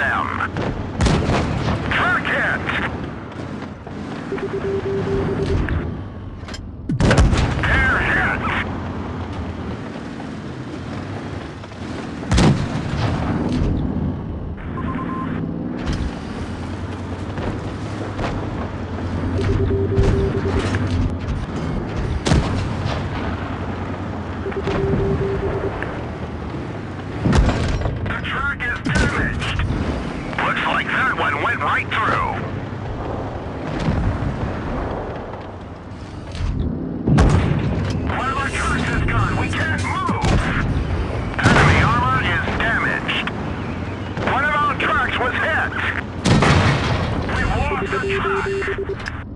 them! Track it! was hit! We lost the truck!